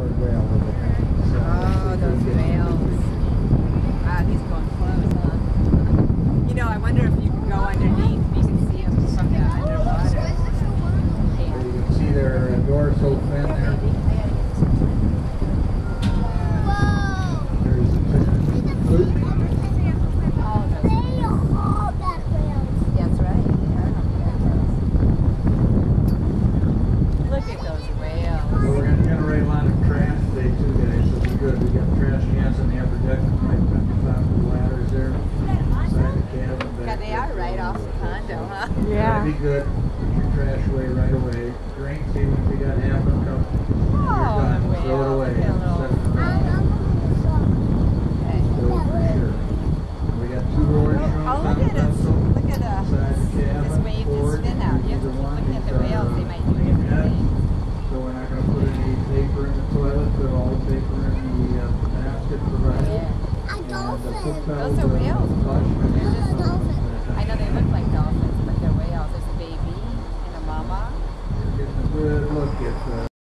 Whale over there. So Oh, those whales. Wow, ah, he's going close, huh? You know, I wonder if you can go underneath, if you can see him from the underwater. You can see their dorsal fin there. There's the fluke. Oh, those That's right. Look at those So whales. we're gonna generate a lot of trash today too, guys, so we're good. We got trash cans in the upper deck, right up the top of the ladders there. Inside the cabin. back God, they are right off the condo, huh? Gotta be good. Put your trash away right Those are whales. I know they look like dolphins, but they're whales. There's a baby and a mama. Look,